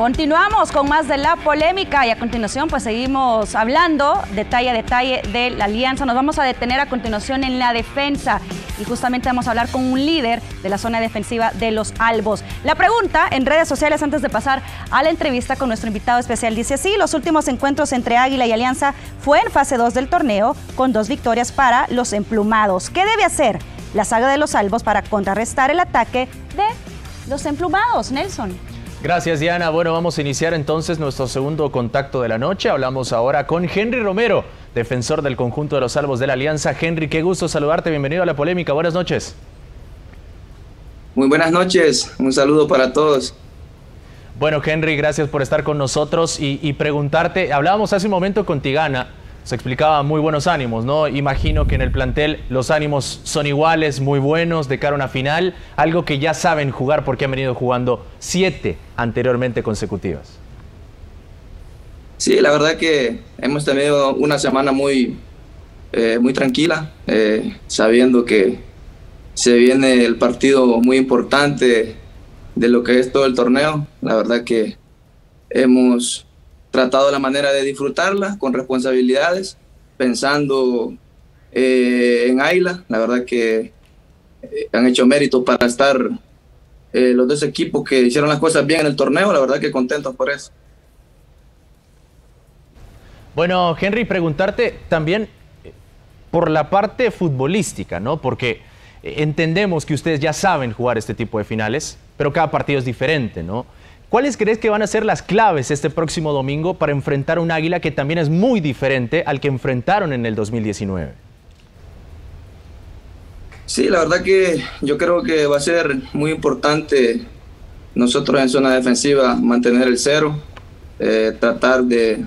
Continuamos con más de la polémica y a continuación pues seguimos hablando detalle a detalle de la alianza. Nos vamos a detener a continuación en la defensa y justamente vamos a hablar con un líder de la zona defensiva de los Albos. La pregunta en redes sociales antes de pasar a la entrevista con nuestro invitado especial dice así, los últimos encuentros entre Águila y Alianza fue en fase 2 del torneo con dos victorias para los emplumados. ¿Qué debe hacer la saga de los Albos para contrarrestar el ataque de los emplumados? Nelson. Gracias Diana. Bueno, vamos a iniciar entonces nuestro segundo contacto de la noche. Hablamos ahora con Henry Romero, defensor del conjunto de los salvos de la Alianza. Henry, qué gusto saludarte. Bienvenido a la polémica. Buenas noches. Muy buenas noches. Un saludo para todos. Bueno, Henry, gracias por estar con nosotros y, y preguntarte, hablábamos hace un momento con Tigana se explicaba muy buenos ánimos, ¿no? Imagino que en el plantel los ánimos son iguales, muy buenos de cara a una final, algo que ya saben jugar porque han venido jugando siete anteriormente consecutivas. Sí, la verdad que hemos tenido una semana muy, eh, muy tranquila, eh, sabiendo que se viene el partido muy importante de lo que es todo el torneo. La verdad que hemos tratado la manera de disfrutarla con responsabilidades, pensando eh, en Ayla. La verdad que eh, han hecho mérito para estar eh, los dos equipos que hicieron las cosas bien en el torneo. La verdad que contentos por eso. Bueno, Henry, preguntarte también por la parte futbolística, ¿no? Porque entendemos que ustedes ya saben jugar este tipo de finales, pero cada partido es diferente, ¿no? ¿Cuáles crees que van a ser las claves este próximo domingo para enfrentar un Águila que también es muy diferente al que enfrentaron en el 2019? Sí, la verdad que yo creo que va a ser muy importante nosotros en zona defensiva mantener el cero, eh, tratar de,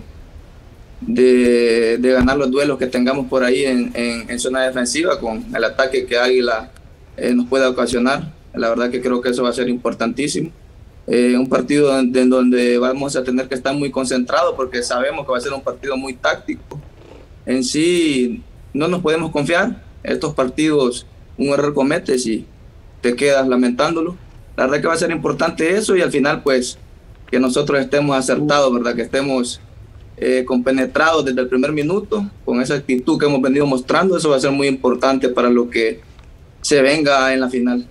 de, ganar los duelos que tengamos por ahí en, zona defensiva con el ataque que Águila eh, nos pueda ocasionar. La verdad que creo que eso va a ser importantísimo. Eh, un partido en, donde vamos a tener que estar muy concentrados porque sabemos que va a ser un partido muy táctico. En sí, no nos podemos confiar. Estos partidos, un error cometes y te quedas lamentándolo. La verdad que va a ser importante eso y al final, pues, que nosotros estemos acertados, ¿verdad? Que estemos eh, compenetrados desde el primer minuto, con esa actitud que hemos venido mostrando. Eso va a ser muy importante para lo que se venga en la final.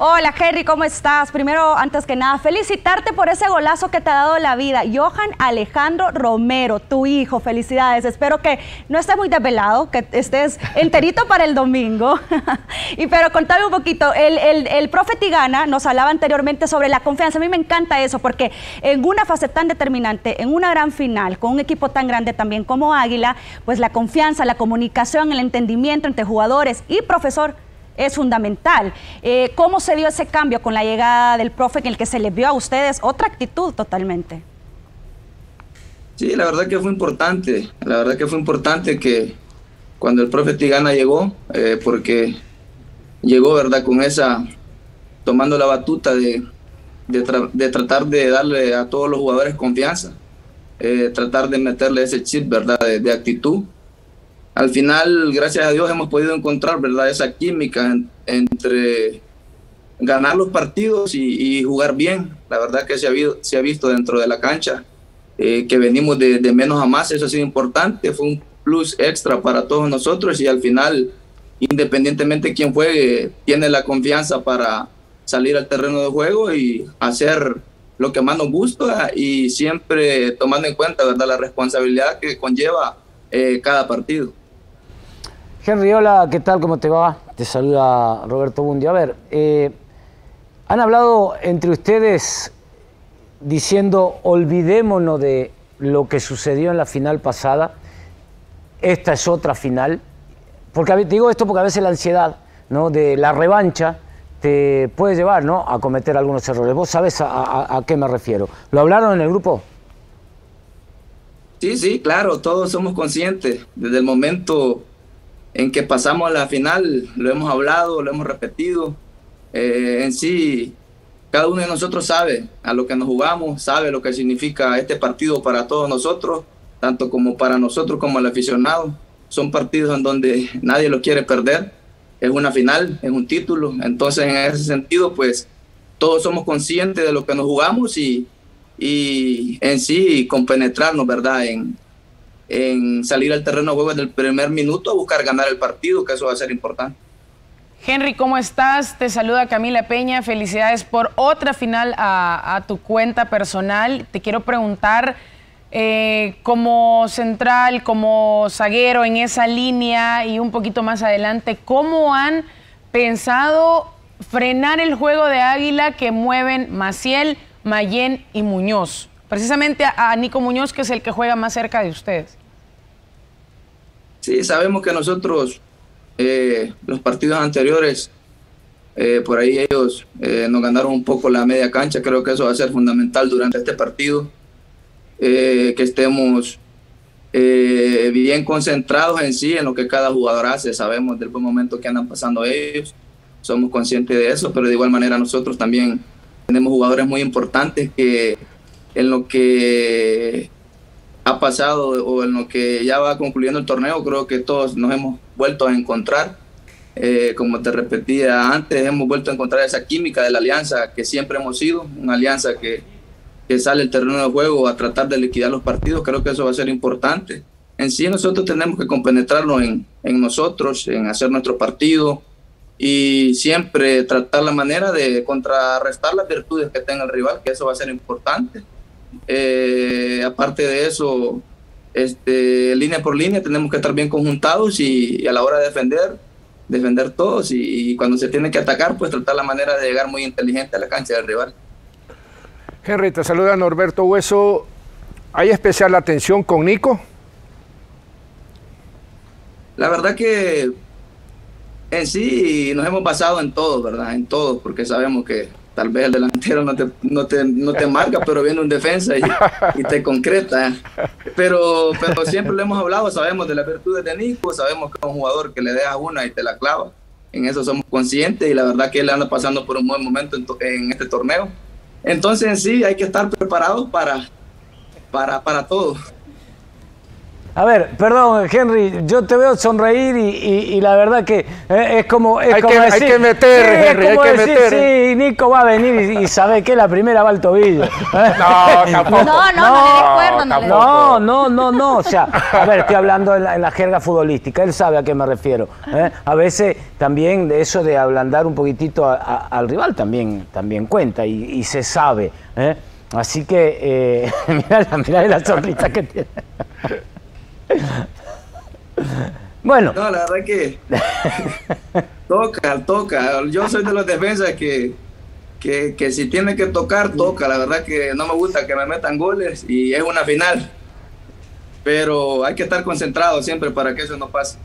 Hola Henry, ¿cómo estás? Primero, antes que nada, felicitarte por ese golazo que te ha dado la vida. Johan Alejandro Romero, tu hijo, felicidades. Espero que no estés muy desvelado, que estés enterito para el domingo. y pero contame un poquito, el, el, el profe Tigana nos hablaba anteriormente sobre la confianza. A mí me encanta eso, porque en una fase tan determinante, en una gran final, con un equipo tan grande también como Águila, pues la confianza, la comunicación, el entendimiento entre jugadores y profesor es fundamental. Eh, ¿Cómo se dio ese cambio con la llegada del profe en el que se les vio a ustedes otra actitud totalmente? Sí, la verdad que fue importante, la verdad que fue importante que cuando el profe Tigana llegó, eh, porque llegó, ¿verdad? Con esa, tomando la batuta de, de, tratar de darle a todos los jugadores confianza, eh, tratar de meterle ese chip, ¿verdad? de actitud al final, gracias a Dios, hemos podido encontrar ¿verdad? esa química entre ganar los partidos y, jugar bien. La verdad que se ha, visto dentro de la cancha eh, que venimos de, menos a más, eso ha sido importante, fue un plus extra para todos nosotros y al final, independientemente de quién juegue, tiene la confianza para salir al terreno de juego y hacer lo que más nos gusta y siempre tomando en cuenta la responsabilidad que conlleva eh, cada partido. Henry, hola, ¿qué tal? ¿Cómo te va? Te saluda Roberto Bundi. A ver, eh, han hablado entre ustedes diciendo olvidémonos de lo que sucedió en la final pasada, esta es otra final, porque digo esto porque a veces la ansiedad ¿no? de la revancha te puede llevar ¿no? a cometer algunos errores. ¿Vos sabés a qué me refiero? ¿Lo hablaron en el grupo? Sí, sí, claro, todos somos conscientes. Desde el momento en que pasamos a la final, lo hemos hablado, lo hemos repetido. Eh, en sí, cada uno de nosotros sabe a lo que nos jugamos, sabe lo que significa este partido para todos nosotros, tanto como para nosotros como el aficionado. Son partidos en donde nadie lo quiere perder. Es una final, es un título. Entonces, en ese sentido, pues todos somos conscientes de lo que nos jugamos y, y en sí compenetrarnos, ¿verdad? En, en salir al terreno de juego desde el primer minuto a buscar ganar el partido, que eso va a ser importante. Henry, ¿cómo estás? Te saluda Camila Peña. Felicidades por otra final a, tu cuenta personal. Te quiero preguntar, eh, como central, como zaguero en esa línea y un poquito más adelante, ¿cómo han pensado frenar el juego de Águila que mueven Maciel, Mayén y Muñoz? Precisamente a Nico Muñoz, que es el que juega más cerca de ustedes. Sí, sabemos que nosotros, eh, los partidos anteriores, eh, por ahí ellos eh, nos ganaron un poco la media cancha. Creo que eso va a ser fundamental durante este partido. que estemos bien concentrados en sí, en lo que cada jugador hace. Sabemos del buen momento que andan pasando ellos. Somos conscientes de eso, pero de igual manera nosotros también tenemos jugadores muy importantes que en lo que ha pasado o en lo que ya va concluyendo el torneo, creo que todos nos hemos vuelto a encontrar. Eh, como te repetía antes, hemos vuelto a encontrar esa química de la alianza que siempre hemos sido, una alianza que, que sale el terreno de juego a tratar de liquidar los partidos, creo que eso va a ser importante. En sí nosotros tenemos que compenetrarnos en, en nosotros, en hacer nuestro partido y siempre tratar la manera de contrarrestar las virtudes que tenga el rival, que eso va a ser importante. Eh, aparte de eso, este, línea por línea tenemos que estar bien conjuntados y, a la hora de defender, defender todos y, cuando se tiene que atacar, pues tratar la manera de llegar muy inteligente a la cancha del rival. Henry, te saluda Norberto Hueso. ¿Hay especial atención con Nico? La verdad que en sí nos hemos basado en todo, ¿verdad? En todo, porque sabemos que tal vez el delantero no te, no te, no te marca, pero viene un defensa y, y, te concreta. Pero, pero siempre lo hemos hablado, sabemos de las virtudes de Nico, sabemos que es un jugador que le deja una y te la clava. En eso somos conscientes y la verdad que él anda pasando por un buen momento en, en este torneo. Entonces en sí hay que estar preparados para, para, para todo. A ver, perdón, Henry, yo te veo sonreír y, la verdad que eh, es como. Es hay, como que, decir, hay que meter, Henry, hay que meter. Sí, Nico va a venir y, sabe que la primera va al tobillo. No, tampoco. No, no, no, no, no, no, no, no, O sea, a ver, estoy hablando en la, jerga futbolística, él sabe a qué me refiero. ¿eh? A veces también de eso de ablandar un poquitito al rival también, también cuenta y, se sabe. ¿eh? Así que, mira, mira la sonrisa que tiene. Bueno. No, la verdad que toca, toca. Yo soy de los defensas que, que, si tiene que tocar, toca. La verdad que no me gusta que me metan goles y es una final. Pero hay que estar concentrado siempre para que eso no pase.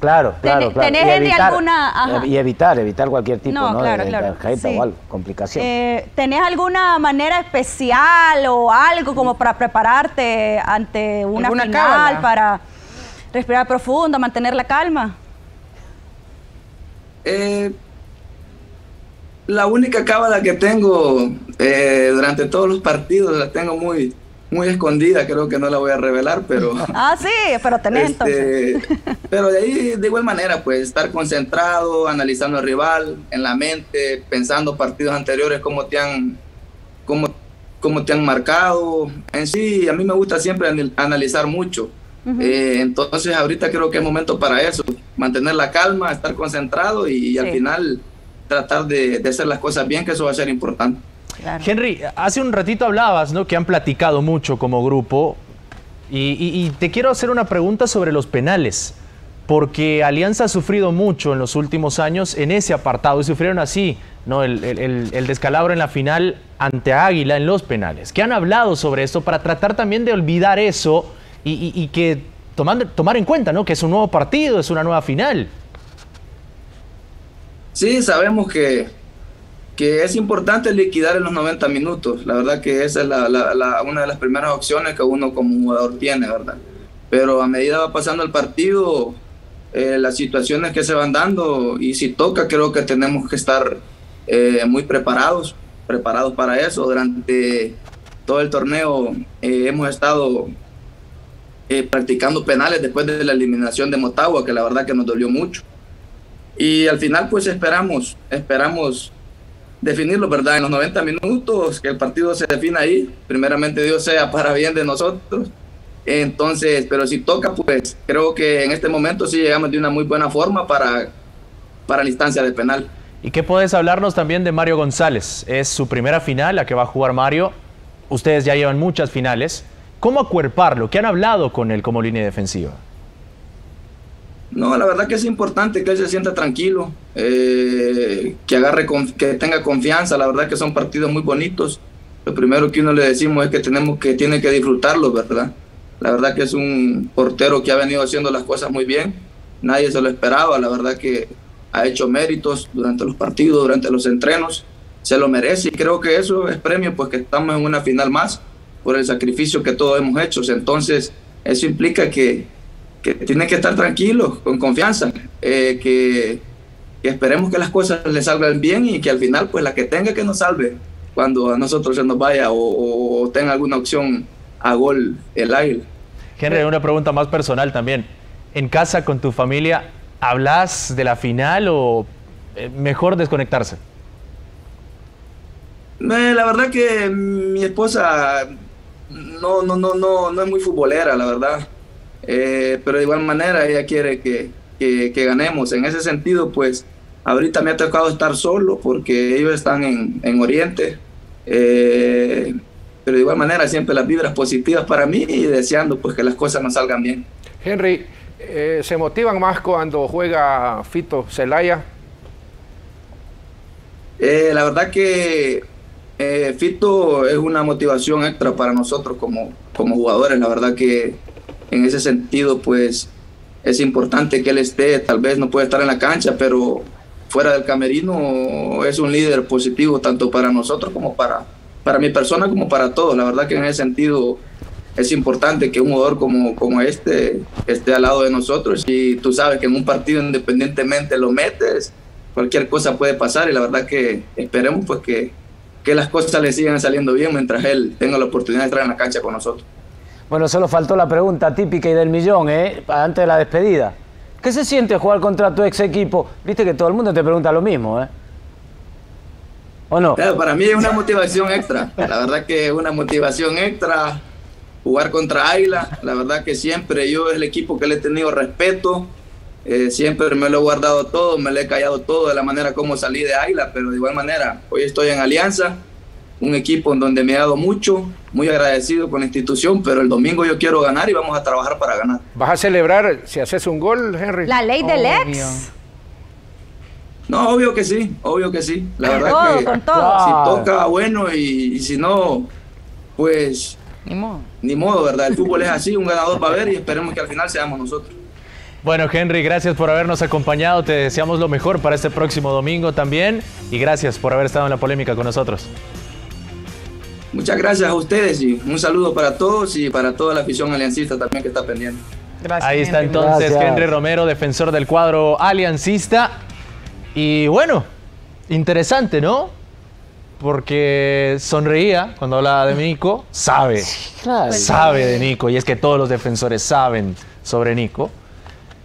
Claro, claro, claro. ¿Tenés y evitar, alguna...? Y evitar, evitar cualquier tipo ¿no? Claro, de, claro. o algo, complicación. Eh, ¿Tenés alguna manera especial o algo como para prepararte ante una final, para respirar profundo, mantener la calma? Eh, la única cábala que tengo eh, durante todos los partidos la tengo muy, muy escondida, creo que no la voy a revelar, pero... Ah, sí, pero tenés este, Pero de ahí, de igual manera, pues estar concentrado, analizando al rival en la mente, pensando partidos anteriores, cómo te han, cómo, cómo te han marcado. En sí, a mí me gusta siempre analizar mucho. Eh, entonces, ahorita creo que es momento para eso, mantener la calma, estar concentrado y, al final tratar de, de hacer las cosas bien, que eso va a ser importante. Henry, hace un ratito hablabas, ¿no? Que han platicado mucho como grupo. Y, te quiero hacer una pregunta sobre los penales. Porque Alianza ha sufrido mucho en los últimos años en ese apartado y sufrieron así, ¿no? El, descalabro en la final ante Águila en los penales. ¿Qué han hablado sobre esto para tratar también de olvidar eso y, que tomar, tomar en cuenta, ¿no? Que es un nuevo partido, es una nueva final. Sí, sabemos que que es importante liquidar en los 90 minutos. La verdad que esa es la, una de las primeras opciones que uno como jugador tiene, ¿verdad? Pero a medida va pasando el partido, eh, las situaciones que se van dando y si toca, creo que tenemos que estar eh, muy preparados, preparados para eso. Durante todo el torneo eh, hemos estado practicando penales después de la eliminación de Motagua, que la verdad que nos dolió mucho. Y al final pues esperamos, esperamos definirlo, ¿verdad? En los 90 minutos, que el partido se defina ahí, primeramente Dios sea para bien de nosotros. Entonces, pero si toca, pues creo que en este momento sí llegamos de una muy buena forma para, para la instancia de penal. ¿Y qué puedes hablarnos también de Mario González? Es su primera final, la que va a jugar Mario. Ustedes ya llevan muchas finales. ¿Cómo acuerparlo? ¿Qué han hablado con él como línea defensiva? No, la verdad que es importante que él se sienta tranquilo, eh, que agarre, que tenga confianza. La verdad que son partidos muy bonitos. Lo primero que uno le decimos es que tenemos que tiene que disfrutarlo, ¿verdad? La verdad que es un portero que ha venido haciendo las cosas muy bien. Nadie se lo esperaba. La verdad que ha hecho méritos durante los partidos, durante los entrenos. Se lo merece y creo que eso es premio, pues que estamos en una final más por el sacrificio que todos hemos hecho. Entonces, eso implica que que tiene que estar tranquilo, con confianza, eh, que, esperemos que las cosas le salgan bien y que al final, pues la que tenga que nos salve cuando a nosotros se nos vaya o, tenga alguna opción a gol el aire. Henry, una pregunta más personal también. ¿En casa con tu familia hablas de la final o eh, mejor desconectarse? la verdad que mi esposa no, no, no, no, no es muy futbolera, la verdad. Eh, pero de igual manera ella quiere que, que, ganemos. En ese sentido, pues ahorita me ha tocado estar solo porque ellos están en, en Oriente. Eh, pero de igual manera siempre las vibras positivas para mí y deseando pues que las cosas nos salgan bien. Henry, eh, ¿se motivan más cuando juega Fito Celaya? la verdad que Fito es una motivación extra para nosotros como, como jugadores. La verdad que en ese sentido, pues es importante que él esté, tal vez no puede estar en la cancha, pero fuera del camerino es un líder positivo tanto para nosotros como para, para mi persona como para todos. La verdad que en ese sentido es importante que un jugador como, como este esté al lado de nosotros y tú sabes que en un partido independientemente lo metes, cualquier cosa puede pasar y la verdad que esperemos pues que, que las cosas le sigan saliendo bien mientras él tenga la oportunidad de entrar en la cancha con nosotros. Bueno, solo faltó la pregunta típica y del millón, ¿eh? Antes de la despedida. ¿Qué se siente jugar contra tu ex equipo? Viste que todo el mundo te pregunta lo mismo, ¿eh? ¿O no? para mí es una motivación extra. La verdad que es una motivación extra jugar contra Águila. La verdad que siempre yo es el equipo que le he tenido respeto. Eh, siempre me lo he guardado todo, me lo he callado todo de la manera como salí de Águila, pero de igual manera, hoy estoy en Alianza un equipo en donde me ha dado mucho, muy agradecido con la institución, pero el domingo yo quiero ganar y vamos a trabajar para ganar. ¿Vas a celebrar si haces un gol, Henry? La ley del ex. No, obvio que sí, obvio que sí. La verdad que si toca, bueno, y, si no, pues ni modo. Ni modo, ¿verdad? El fútbol es así, un ganador va a ver y esperemos que al final seamos nosotros. Bueno, Henry, gracias por habernos acompañado. Te deseamos lo mejor para este próximo domingo también. Y gracias por haber estado en la polémica con nosotros. Muchas gracias a ustedes y un saludo para todos y para toda la afición aliancista también que está pendiente. Gracias, Ahí está entonces Henry Romero, defensor del cuadro aliancista. Y bueno, interesante, ¿no? Porque sonreía cuando hablaba de Nico, sabe, sabe de Nico, y es que todos los defensores saben sobre Nico.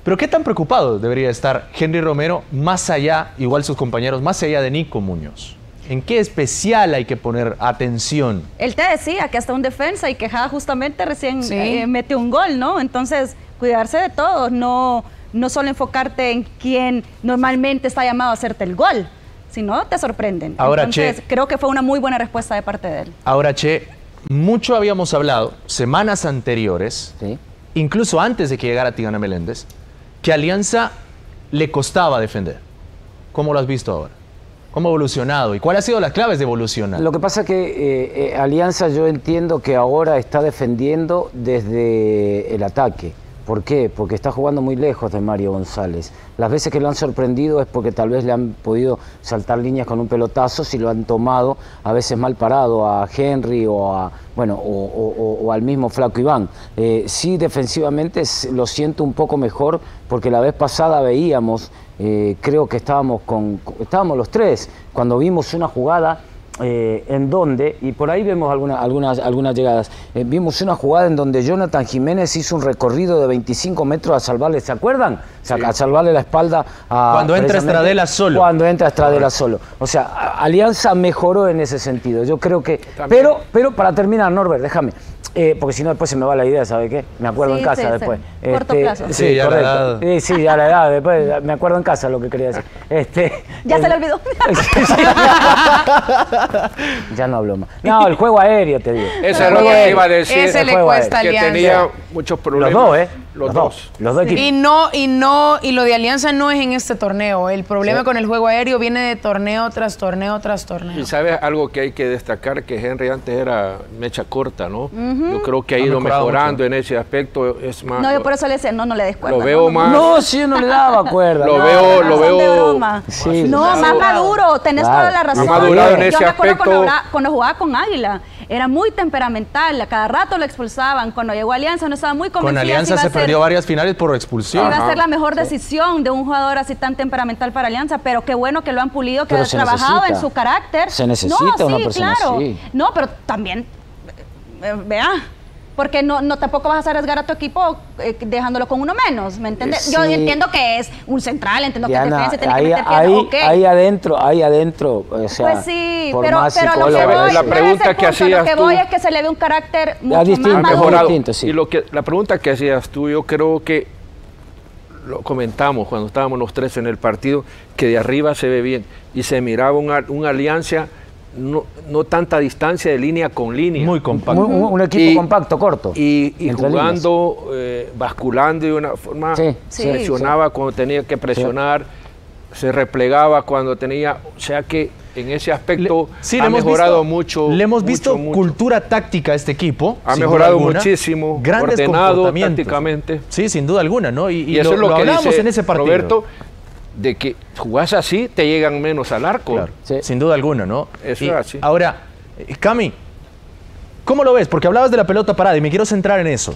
Pero ¿qué tan preocupado debería estar Henry Romero más allá, igual sus compañeros, más allá de Nico Muñoz? ¿En qué especial hay que poner atención? Él te decía que hasta un defensa y quejada justamente recién eh, mete un gol, ¿no? Entonces, cuidarse de todo, no, no solo enfocarte en quién normalmente está llamado a hacerte el gol, sino te sorprenden. Ahora, Entonces, creo que fue una muy buena respuesta de parte de él. Ahora, Che, mucho habíamos hablado semanas anteriores, incluso antes de que llegara Tigana Meléndez, que Alianza le costaba defender. ¿Cómo lo has visto ahora? ¿Cómo ha evolucionado? ¿Y cuáles han sido las claves de evolucionar? Lo que pasa es que eh, eh, Alianza yo entiendo que ahora está defendiendo desde el ataque. ¿Por qué? Porque está jugando muy lejos de Mario González. Las veces que lo han sorprendido es porque tal vez le han podido saltar líneas con un pelotazo si lo han tomado a veces mal parado a Henry o a bueno o, al mismo Flaco Iván. Eh, sí defensivamente lo siento un poco mejor porque la vez pasada veíamos eh, creo que estábamos, con, estábamos los tres, cuando vimos una jugada eh, en donde, y por ahí vemos alguna- algunas, algunas llegadas, eh, vimos una jugada en donde Jonathan Jiménez hizo un recorrido de 25 metros a salvarle, ¿se acuerdan? O sea, A salvarle la espalda a... Cuando entra Estradela solo. Cuando entra Estradela solo. O sea, Alianza mejoró en ese sentido. Yo creo que... También. Pero, pero para terminar, Norbert, déjame. Eh, porque si no, después se me va la idea, ¿sabe qué? Me acuerdo Sí, en casa sí, sí. después. Corto plazo. Sí, ya la correcto. edad. Sí, sí, ya la edad. Después me acuerdo en casa lo que quería decir. Este, Ya se el- le olvidó. ya no hablo más. No, el juego aéreo, te digo. Ese El es lo juego que iba a decir. Ese el le juego cuesta a que Alianza. tenía muchos Los problemas. dos, ¿eh? Los dos. Los dos equipos. Y no, y no, y lo de Alianza no es en este torneo. El problema Sí. con el juego aéreo viene de torneo tras torneo tras torneo. Y sabes algo que hay que destacar, que Henry antes era mecha corta, ¿no? Yo creo que ha Ha ido mejorando mucho. en ese aspecto. Es más, No, yo por eso le decía, no, no le des cuerda, Lo veo no, no, más- No, sí, yo no le daba cuerda. Lo no. veo- no, lo de veo broma. Sí, no, más maduro, tenés Claro. toda la razón. Ha madurado en Yo ese me acuerdo cuando, jugaba- cuando jugaba con Águila, era muy temperamental, a cada rato lo expulsaban. Cuando llegó a Alianza no estaba muy Con convencida si Alianza iba a se ser- perdió varias finales por expulsión. Iba a ser la mejor decisión de un jugador así tan temperamental para Alianza, pero qué bueno que lo han pulido, que Pero ha trabajado necesita. en su carácter. Se necesita no, una sí, persona claro. así. No, pero también, eh, vea, porque no, no tampoco vas a arriesgar a tu equipo eh, dejándolo con uno menos, ¿me entiendes? Yo entiendo que es un central, entiendo que es Diana, defensa, tiene ahí, que meter ahí, ok. ahí adentro, ahí adentro, o sea, Pues sí, por pero, más pero lo que voy. La pregunta que punto, lo hacías que tú- voy es que se le ve un carácter mucho distinto, más mejorado. distinto, sí. Y lo que, la pregunta que hacías tú, yo creo que lo comentamos cuando estábamos los tres en el partido, que de arriba se ve bien y se miraba una, una alianza, no, no tanta distancia de línea con línea. Muy compacto. Un, un- un equipo Y- compacto, corto. y, y jugando, eh, basculando de una forma, Sí, sí, presionaba cuando tenía que presionar, se replegaba cuando tenía, o sea que en ese aspecto Sí, ha le hemos mejorado visto- mucho. Le hemos mucho, visto mucho. cultura táctica a este equipo. Ha mejorado alguna. muchísimo, Grandes ordenado tácticamente. Sí, sin duda alguna, ¿no? Y, Y, eso lo, es lo, lo que hablábamos dice en ese partido. Roberto, de que jugás así, te llegan menos al arco. Claro, Sí. sin duda alguna, ¿no? Eso Y es así. Ahora, eh, Cami, ¿cómo lo ves? Porque hablabas de la pelota parada y me quiero centrar en eso.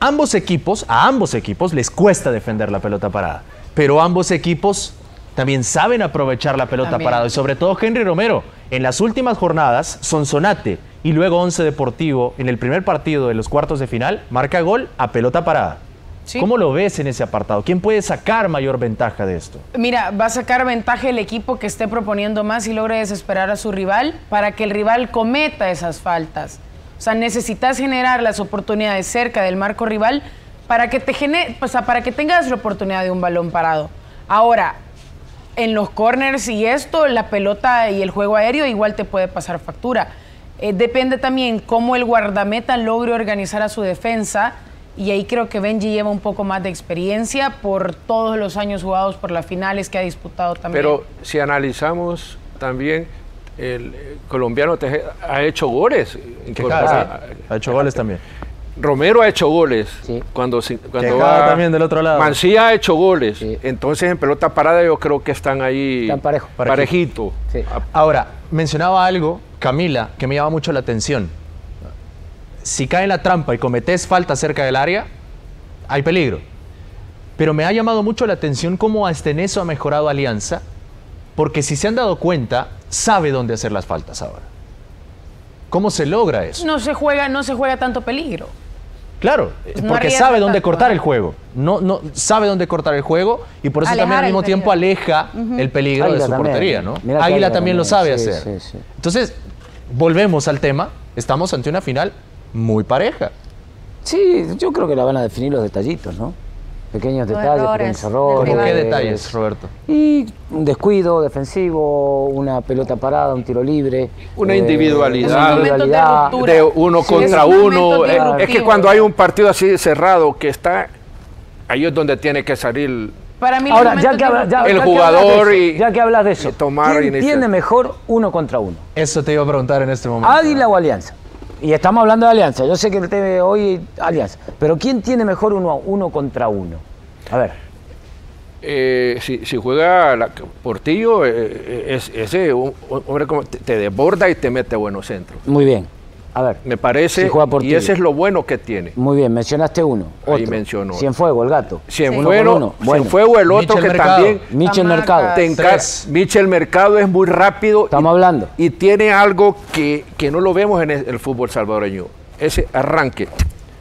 Ambos equipos, a ambos equipos les cuesta defender la pelota parada, pero ambos equipos también saben aprovechar la pelota También. parada y sobre todo Henry Romero. En las últimas jornadas, Sonsonate y luego Once Deportivo en el primer partido de los cuartos de final marca gol a pelota parada. Sí. ¿Cómo lo ves en ese apartado? ¿Quién puede sacar mayor ventaja de esto? Mira, va a sacar ventaja el equipo que esté proponiendo más y logre desesperar a su rival para que el rival cometa esas faltas. O sea, necesitas generar las oportunidades cerca del marco rival para que te gene- o sea, para que tengas la oportunidad de un balón parado. Ahora, en los corners y esto, la pelota y el juego aéreo igual te puede pasar factura. Eh, depende también cómo el guardameta logre organizar a su defensa. Y ahí creo que Benji lleva un poco más de experiencia por todos los años jugados por las finales que ha disputado también. Pero si analizamos también, el eh, colombiano te- ha hecho goles. Quejada, sí. Ha hecho goles también. Romero ha hecho goles. Sí. Cuando, cuando Quejada también del otro lado. Mancilla ha hecho goles. Sí. Entonces en pelota parada yo creo que están ahí Están parejo. parejito. Sí. Ahora, mencionaba algo, Camila, que me llama mucho la atención. Si cae en la trampa y cometes falta cerca del área, hay peligro. Pero me ha llamado mucho la atención cómo hasta en eso ha mejorado Alianza, porque si se han dado cuenta, sabe dónde hacer las faltas ahora. ¿Cómo se logra eso? no se juega, no se juega tanto peligro. Claro, no porque sabe dónde tanto, cortar el juego. No, no, sabe dónde cortar el juego y por eso Alejar también al mismo tiempo aleja el peligro Águila de su también. portería, ¿no? Águila Águila también lo sabe sí, hacer. sí, sí. Entonces, volvemos al tema. Estamos ante una final muy pareja. Sí, yo creo que la van a definir los detallitos, ¿no? Pequeños Los detalles, errores pequeños errores. ¿Cómo qué detalles, Roberto? Y un descuido defensivo, una pelota parada, un tiro libre. Una eh, individualidad. Un de uno Sí, contra es uno. Eh, Es, que cuando hay un partido así cerrado que está, ahí es donde tiene que salir. Para mí Ahora, ya que, habla- ya- El ya que jugador hablas de y- eso, ya que hablas de eso, y tomar ¿quién tiene mejor uno contra uno? Eso te iba a preguntar en este momento. ¿Águila o Alianza? Y estamos hablando de Alianza. Yo sé que tema hoy Alianza. Pero ¿quién tiene mejor uno, uno contra uno? A ver. Eh, si, si juega la- Portillo, eh, es, ese un- un hombre como te, te desborda y te mete buenos centros. Muy bien. A ver. Me parece, Sí, juega por y ese es lo bueno que tiene. Muy bien, mencionaste uno. Ahí Otro. mencionó. Cienfuego, el gato. Cienfuego, Uno con uno. Bueno. Cienfuego, el otro Michel que Mercado. también Michel. Mercado. te. Michel Mercado es muy rápido. Estamos y, hablando. Y tiene algo que, que no lo vemos en el, el fútbol salvadoreño. Ese arranque.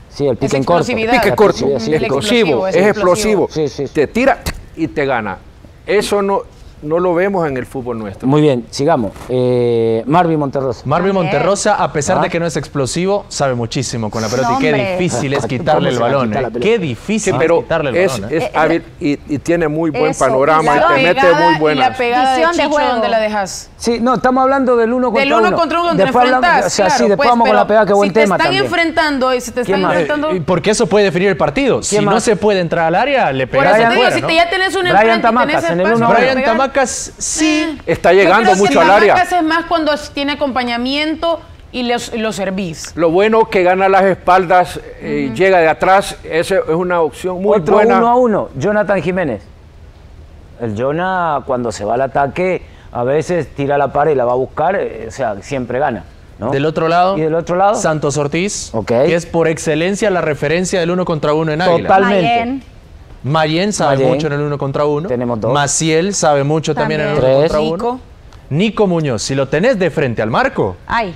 Sí, el pique Es en corto. Pique corto, explosividad, sí, El explosivo, explosivo, es es explosivo. Sí, sí, sí. Te tira y te gana. Eso no, no lo vemos en el fútbol nuestro. Muy bien, sigamos. Eh, Marvin Monterrosa. Marvin. Monterrosa, a pesar Ah. de que no es explosivo, sabe muchísimo con la pelota y qué difícil es ¿Cómo quitarle el balón. quita eh. Qué difícil Sí, pero quitarle el es, balón. eh. es Eh, hábil y, y tiene muy buen Eso, panorama y te mete muy y la pegada de de Chicho, juego. ¿dónde la dejas? Sí, no, estamos hablando del uno contra Del uno. uno contra uno donde te Después hablamos- enfrentas. O sea, claro, sí, después pues, vamos con la pegada, qué buen si te tema están también. enfrentando y si te ¿Quién están más? enfrentando... Eh, Porque eso puede definir el partido. Si ¿Quién no se puede entrar al área, le Por pegas eso Brian te digo, si ¿no? te ya tenés un enfrente tenés espacio uno uno. Brian pegar. Sí. Está Yo llegando mucho al área. Tamacas es más cuando tiene acompañamiento y los, lo servís. Lo bueno que gana las espaldas, eh, llega de atrás, esa es una opción muy Otro buena. uno a uno, Jonathan Jiménez. El Jonah, cuando se va al ataque, a veces tira la pared y la va a buscar, eh, o sea, siempre gana. ¿no? Del otro lado, ¿Y del otro lado? Santos Ortiz, Ok. que es por excelencia la referencia del uno contra uno en Águila. Totalmente. Mayen. Sabe Mayen. mucho en el uno contra uno. Tenemos dos. Maciel sabe mucho también, en el uno Tres. contra uno. Nico. Nico Muñoz, si lo tenés de frente al marco, Ay,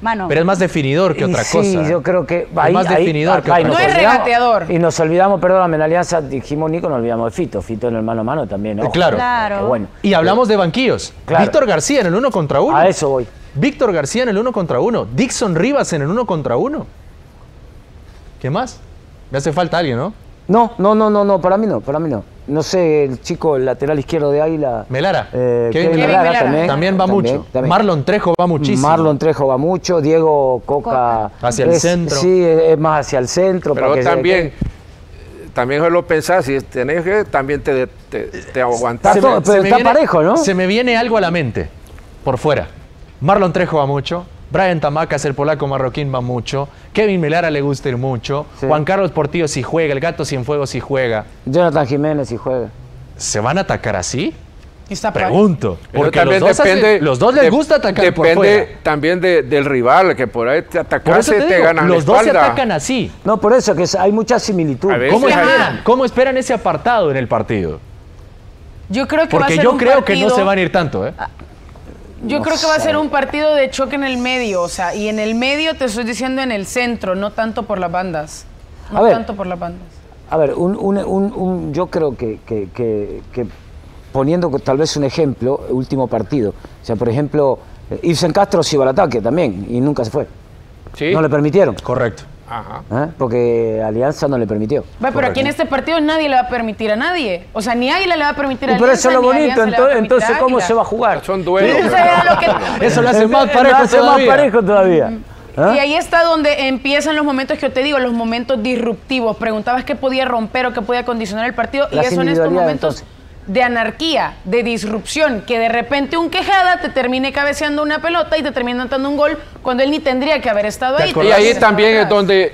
mano. pero es más definidor que Y otra sí, cosa. yo creo que más definidor que otra cosa. No es regateador. Y nos olvidamos, perdóname, en la alianza dijimos Nico, nos olvidamos de Fito. Fito en el mano a mano también. ojo, claro. Claro. que bueno. Y hablamos de banquillos. Claro. Víctor García en el uno contra uno. A eso voy. Víctor García en el uno contra uno. Dixon Rivas en el uno contra uno. ¿Qué más? Me hace falta alguien, ¿no? No, no, no, no, no, para mí no, para mí no. No sé, el chico, el lateral izquierdo de Águila. Melara. eh, Kevin Kevin Melara. Melara también. También va mucho. también. Marlon Trejo va muchísimo. Marlon Trejo va mucho, Diego Coca. Hacia el centro. Sí, es es más hacia el centro. Pero para también, eh, también lo pensás, si tenés que, también te, te, te aguantás. Está todo- pero está parejo, ¿no? Se me viene algo a la mente, por fuera. Marlon Trejo va mucho. Brian Tamacas, el polaco marroquín, va mucho. Kevin Melara le gusta ir mucho. Sí. Juan Carlos Portillo si juega. El Gato Cienfuegos si juega. Jonathan Jiménez si juega. ¿Se van a atacar así? Está. Pregunto. Pero Porque los dos, hacen- los dos les de- gusta atacar por Depende fuera. también de- del rival, que por ahí te Por eso atacarse te te, digo, ganan los la dos se atacan así. No, por eso que hay mucha similitud. ¿Cómo esperan, ¿Cómo esperan ese apartado en el partido? Yo creo que va a Porque ser yo un creo que no se van a ir tanto, ¿eh? Yo No creo que va a ser un partido de choque en el medio, o sea, y en el medio te estoy diciendo en el centro, no tanto por las bandas. No A ver. tanto por las bandas. A ver, un, un- un- un- yo creo que, que- que- que poniendo tal vez un ejemplo, último partido. O sea, por ejemplo, eh, Ibsen Castro se iba al ataque también y nunca se fue. Sí. No le permitieron, Correcto. Ajá. ¿eh? porque Alianza no le permitió. Va, pero aquí en este partido nadie le va a permitir a nadie. O sea, ni Águila le va a permitir a Y por eso es lo ni bonito, entonces, entonces ¿cómo se va a jugar? Son duelos. Eso lo que- Eso lo hace más parejo lo hace más todavía. parejo todavía. ¿Ah? Y ahí está donde empiezan los momentos que yo te digo, los momentos disruptivos. Preguntabas qué podía romper o qué podía condicionar el partido. Las y eso en estos momentos entonces. De anarquía, de disrupción, que de repente un quejada te termine cabeceando una pelota y te termina dando un gol cuando él ni tendría que haber estado ahí. Y ahí también es donde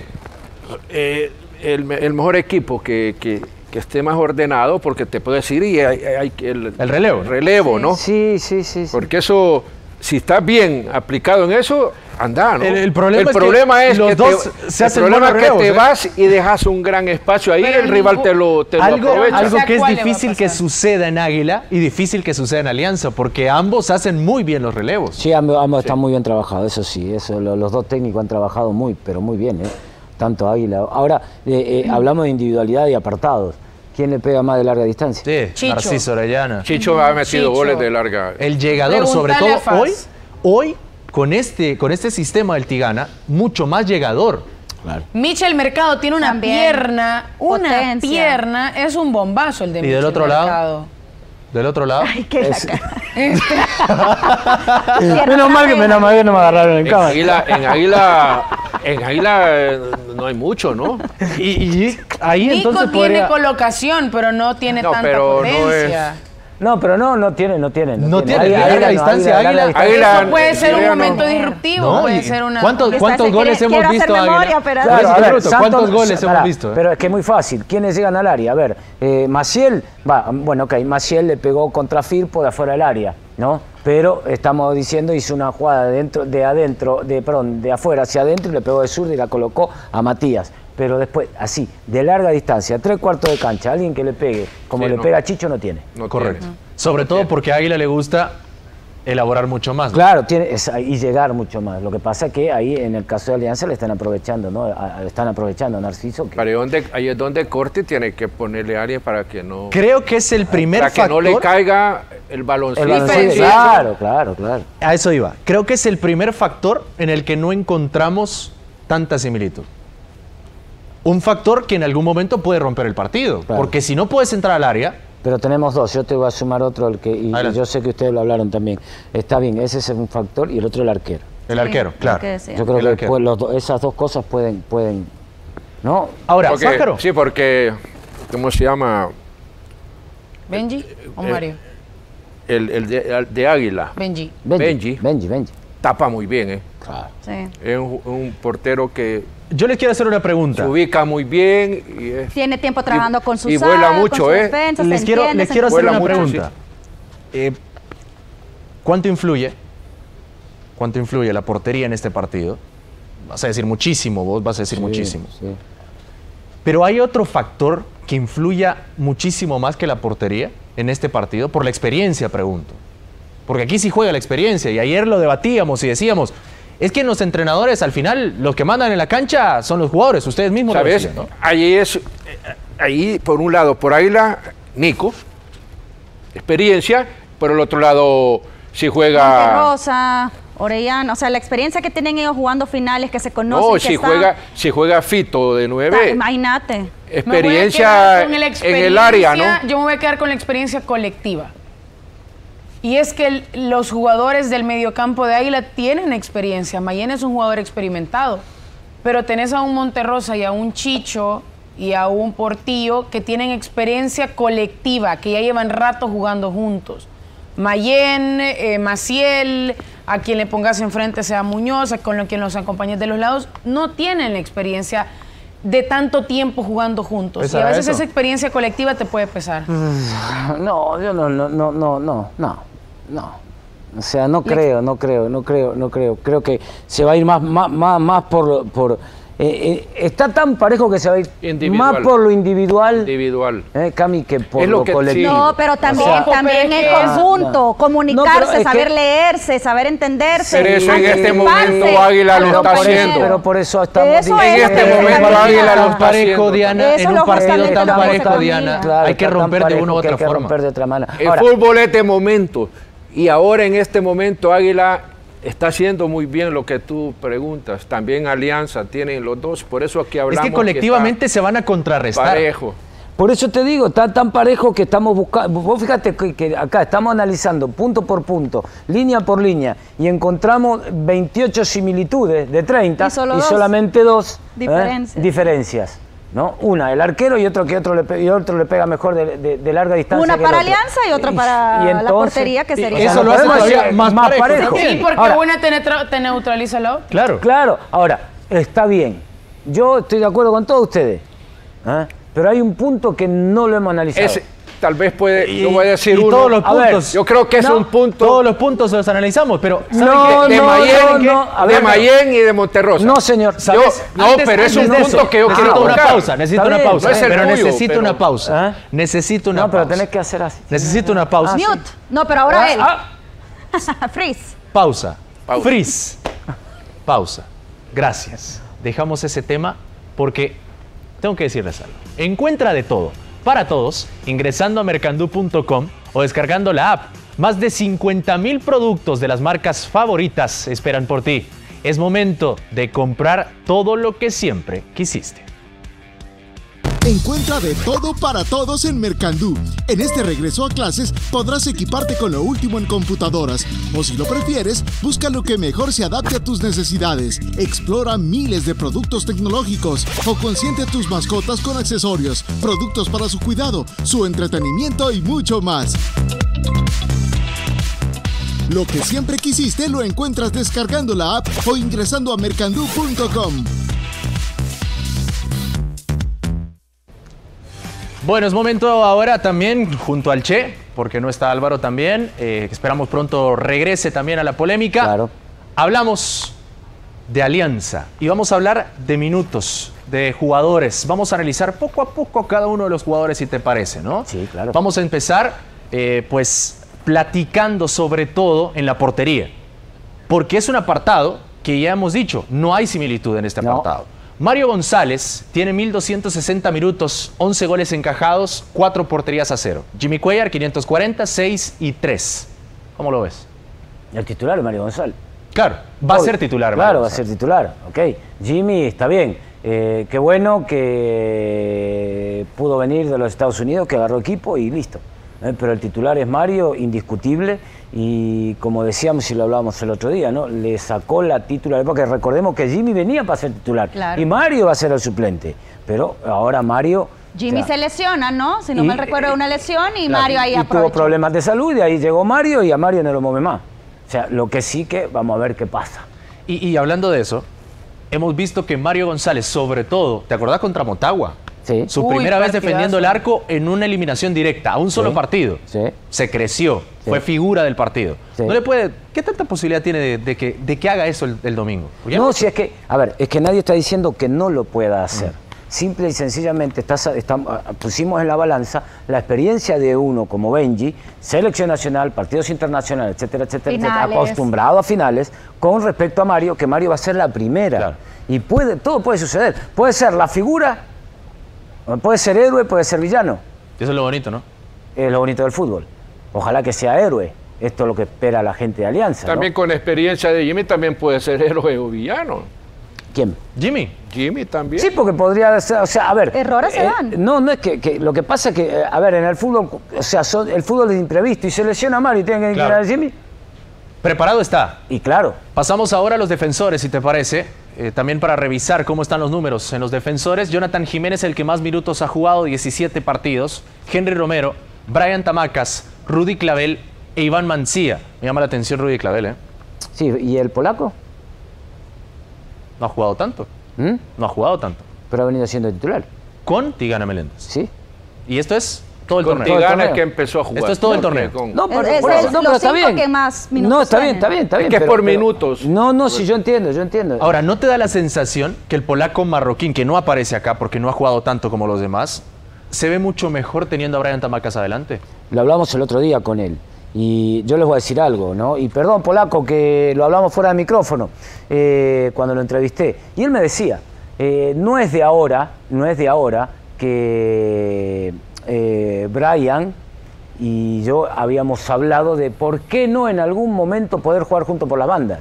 eh, el, me- el mejor equipo que, que- que esté más ordenado, porque te puedo decir, y hay, hay que el, El relevo. relevo, ¿no? Sí, sí. sí. Porque eso, si estás bien aplicado en eso, anda, ¿no? El- el problema es que problema es los que dos te, se el hacen problema es que te ¿eh? vas y dejas un gran espacio ahí, Pero el rival te lo, te lo Algo, aprovecha. algo que es ¿cuál le va a difícil que suceda en Águila y difícil que suceda en Alianza, porque ambos hacen muy bien los relevos. Sí, ambos, ambos están muy bien trabajados, eso sí, eso, lo- los dos técnicos han trabajado muy, pero muy bien, ¿eh? Tanto Águila. Ahora, eh, eh, hablamos de individualidad y apartados. ¿Quién le pega más de larga distancia? Sí, Chicho. Narciso Orellana. Chicho ha metido Chicho. goles de larga. El llegador, sobre todo hoy, hoy con este, con este sistema del Tigana, mucho más llegador. Michel Mercado tiene una También. pierna, una Potencia. pierna, es un bombazo el de ¿Y del Michel otro lado? Del otro lado, Ay, qué Es- cara. menos mal que menos mal que no me agarraron en En cámara. Águila, en Águila, en Águila eh, no hay mucho, ¿no? y, y ahí Nico entonces tiene podría... colocación, pero no tiene No, tanta pero no potencia. No, pero no, no tiene, no tiene. No tiene, Águila- de larga Águila no, distancia, Águila Águila- puede ser un momento disruptivo, No, puede ser una... ¿cuántos- cuántos goles quiere- hemos visto, hacer Águila? memoria, pero- Por Claro, eso a te ver, pregunto, Santos- ¿cuántos goles hemos visto? eh? Pero es que es muy fácil. ¿Quiénes llegan al área? A ver, eh, Maciel, va, bueno, ok, Maciel le pegó contra Firpo de afuera del área, ¿no? pero estamos diciendo hizo una jugada de, dentro, de adentro, de, perdón, de afuera hacia adentro y le pegó de sur y la colocó a Matías. Pero después, así, de larga distancia, tres cuartos de cancha, alguien que le pegue, como Sí, le no. pega a Chicho, no tiene. No Correcto. tiene. Sobre todo porque a Águila le gusta elaborar mucho más. ¿no? Claro, tiene, es- y llegar mucho más. Lo que pasa es que ahí, en el caso de Alianza, le están aprovechando, ¿no? A- a- le están aprovechando a Narciso. que- Pero ahí, donde, ahí es donde Corte tiene que ponerle a alguien para que no, Creo que es el primer para que factor. no le caiga el baloncito. el claro, claro, claro. A eso iba. Creo que es el primer factor en el que no encontramos tanta similitud. Un factor que en algún momento puede romper el partido. Claro. Porque si no puedes entrar al área, Pero tenemos dos, yo te voy a sumar otro, el que, y, yo sé que ustedes lo hablaron también. Está bien, ese es un factor y el otro el arquero. el Sí, arquero, claro. Yo creo El que pues, los do- esas dos cosas pueden, pueden, ¿no? Ahora, Porque- Pájaro. Sí, porque, ¿cómo se llama? Benji o Eh, Mario. El, el de, el de Águila. Benji. Benji. Benji, Benji. Tapa muy bien, ¿eh? Claro. Sí. Es un, un portero que Yo les quiero hacer una se pregunta. ubica muy bien y es- Tiene tiempo trabajando con sus y vuela alas, mucho, con sus ¿eh? defensas, Les se quiero, entiende, les se quiero hacer una mucho, pregunta. Eh, ¿Cuánto influye? ¿Cuánto influye la portería en este partido? Vas a decir muchísimo, vos vas a decir Sí, muchísimo. sí. Pero hay otro factor que influya muchísimo más que la portería en este partido, por la experiencia, pregunto. Porque aquí sí juega la experiencia y ayer lo debatíamos y decíamos, es que los entrenadores al final los que mandan en la cancha son los jugadores, ustedes mismos lo ¿Sabes? decían, ¿no? Ahí es, eh, ahí por un lado, por Águila, Nico, experiencia, por el otro lado, si juega... Rosa, Orellana, o sea, la experiencia que tienen ellos jugando finales, que se conocen, No, que si están- juega, si juega Fito de Ta- nueve, Imagínate. Experiencia la en el área, experiencia- ¿no? Yo me voy a quedar con la experiencia colectiva. Y es que el- los jugadores del mediocampo de Águila tienen experiencia. Mayen es un jugador experimentado. Pero tenés a un Monterrosa y a un Chicho y a un Portillo que tienen experiencia colectiva, que ya llevan rato jugando juntos. Mayen, eh, Maciel, a quien le pongas enfrente sea Muñoz, a con lo quien los acompañes de los lados, no tienen la experiencia de tanto tiempo jugando juntos. y a ¿Pesará veces eso? esa experiencia colectiva te puede pesar. No, yo no, no, no, no, no, no. O sea, no creo, no creo, no creo, no creo. Creo que se va a ir más, más, más, más por, por eh, eh, está tan parejo que se va a ir Individual. más por lo individual, individual. eh, Cami, que por Es lo lo, que- colectivo. sí. No, pero también, también pero en es que- conjunto, No, comunicarse, No, saber que- leerse, saber entenderse. Pero eso en este momento Águila lo está haciendo. Pero por eso estamos Eso es En este momento Águila lo está parejo, haciendo. Diana, Eso en un partido tan parejo, Diana, hay que romper de una u otra hay que forma. romper de otra manera. El fútbol es de momento. Y ahora en este momento Águila está haciendo muy bien lo que tú preguntas. También Alianza tienen los dos. Por eso aquí Es hablamos. que colectivamente se van a contrarrestar. parejo. Por eso te digo, está tan parejo que estamos buscando. Vos fíjate que, que acá estamos analizando punto por punto, línea por línea, y encontramos 28 similitudes de 30 Y solo dos. solamente dos ¿eh? Diferencias. ¿No? Una, el arquero y otro que otro le, pe- y otro le pega mejor de, de- de larga distancia. Una que el para otro. Alianza y otra para la portería, que sería- Eso lo hace más parejo. Sí, porque Ahora, una te, neutra- te neutraliza la otra. Claro. Claro, ahora, está bien. Yo estoy de acuerdo con todos ustedes. ¿eh? Pero hay un punto que no lo hemos analizado. Ese, tal vez puede. Y, yo voy a decir y uno. todos los ver, puntos. yo creo que es No, un punto Todos los puntos los analizamos, pero ¿saben No, de no, Mayén, no, no. A ver, de Mayén y de Monterrosa. No, señor. No, Antes- pero es un punto eso, que yo quiero necesito una tocar. pausa, necesito una pausa, no es el pero tuyo, necesito pero- una pausa. ¿Ah? Necesito una No, pero pausa. tenés que hacer así. Necesito una pausa. Mute. No, pero ahora él. Ah, Freeze. Pausa. Pausa. Freeze. Pausa. Gracias. Dejamos ese tema porque tengo que decirles algo. Encuentra de todo, para todos, ingresando a mercandú.com o descargando la app. Más de 50 mil productos de las marcas favoritas esperan por ti. Es momento de comprar todo lo que siempre quisiste. Encuentra de todo para todos en Mercandú. En este regreso a clases podrás equiparte con lo último en computadoras. O si lo prefieres, busca lo que mejor se adapte a tus necesidades. Explora miles de productos tecnológicos o consiente a tus mascotas con accesorios, productos para su cuidado, su entretenimiento y mucho más. Lo que siempre quisiste lo encuentras descargando la app o ingresando a mercandú.com. Bueno, es momento ahora también junto al Che, porque no está Álvaro también, eh, esperamos pronto regrese también a la polémica. Claro. Hablamos de alianza y vamos a hablar de minutos, de jugadores. Vamos a analizar poco a poco a cada uno de los jugadores, si te parece, ¿no? Sí, claro. Vamos a empezar, eh, pues, platicando sobre todo en la portería, porque es un apartado que ya hemos dicho, no hay similitud en este No. apartado. Mario González tiene 1.260 minutos, 11 goles encajados, 4 porterías a 0. Jimmy Cuellar, 540, 6 y 3. ¿Cómo lo ves? El titular es Mario González. Claro, va a ser titular. Claro, Mario va a ser titular. Ok. Jimmy está bien. Eh, qué bueno que pudo venir de los Estados Unidos, que agarró equipo y listo. Eh, Pero el titular es Mario, indiscutible. Y como decíamos y lo hablábamos el otro día, ¿no? Le sacó la titularidad, porque recordemos que Jimmy venía para ser titular. Claro. Y Mario va a ser el suplente. Pero ahora Mario. Jimmy o sea, se lesiona, ¿no? Si no y- me recuerdo una lesión y Claro, Mario ahí y tuvo problemas de salud y ahí llegó Mario y a Mario no lo mueve más. O sea, lo que sí que vamos a ver qué pasa. Y, y hablando de eso, hemos visto que Mario González, sobre todo, ¿te acordás contra Motagua? Sí. Su Uy, primera vez defendiendo el arco en una eliminación directa, a un solo Sí. partido. Sí. Se creció, Sí. fue figura del partido. Sí. ¿No le puede, ¿Qué tanta posibilidad tiene de, de que, de que haga eso el, el domingo? No, si es que, a ver, es que nadie está diciendo que no lo pueda hacer. Mm. Simple y sencillamente estás- estam- ah, pusimos en la balanza la experiencia de uno como Benji, selección nacional, partidos internacionales, etcétera, etcétera, etcétera, acostumbrado a finales, con respecto a Mario, que Mario va a ser la primera. Claro. Y puede, todo puede suceder. Puede ser la figura, puede ser héroe, puede ser villano. Eso es lo bonito, ¿no? Es lo bonito del fútbol. Ojalá que sea héroe. Esto es lo que espera la gente de Alianza. ¿no? También con la experiencia de Jimmy también puede ser héroe o villano. ¿Quién? Jimmy, Jimmy también. Sí, porque podría ser, o sea, a ver. Errores se eh, dan. No, no es que, que lo que pasa es que, eh, a ver, en el fútbol, o sea, son- el fútbol es imprevisto y se lesiona Mario y tiene que Claro. ir a Jimmy. preparado está. Y claro, Pasamos ahora a los defensores, si te parece, eh, también para revisar cómo están los números en los defensores. Jonathan Jiménez, el que más minutos ha jugado, 17 partidos. Henry Romero, Brian Tamacas, Rudy Clavel e Iván Mancía. Me llama la atención Rudy Clavel, ¿eh? sí, ¿y el polaco? No ha jugado tanto. ¿Mm? No ha jugado tanto. Pero ha venido siendo titular, Con Tigana Meléndez. ¿sí? Y esto es todo el Con torneo. Tigana que empezó a jugar. Esto es todo el torneo. con- No, Es- por- es por eso, no, pero está bien. que más minutos No, está bien, está bien, está bien. que es por minutos. No, no, sí, yo entiendo, yo entiendo. Ahora, ¿no te da la sensación que el polaco marroquín, que no aparece acá porque no ha jugado tanto como los demás, se ve mucho mejor teniendo a Brian Tamacas adelante? Lo hablamos el otro día con él. Y yo les voy a decir algo, ¿no? Y perdón, Polaco, que lo hablamos fuera de micrófono eh, cuando lo entrevisté. Y él me decía, eh, no es de ahora, no es de ahora que eh, Brian y yo habíamos hablado de por qué no en algún momento poder jugar junto por las bandas,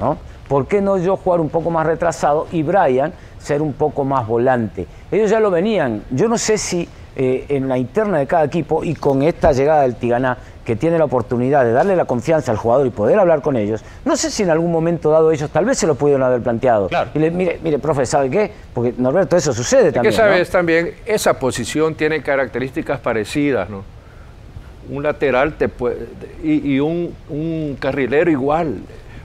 ¿no? ¿Por qué no yo jugar un poco más retrasado y Brian ser un poco más volante? Ellos ya lo venían. Yo no sé si eh, en la interna de cada equipo y con esta llegada del Tiganá, que tiene la oportunidad de darle la confianza al jugador y poder hablar con ellos, no sé si en algún momento dado ellos tal vez se lo pudieron haber planteado. Claro. Y le, mire, mire, profe, ¿sabe qué? Porque Norberto, eso sucede también. que ¿no? sabes también, esa posición tiene características parecidas, ¿no? Un lateral te puede, y, y un, un carrilero igual.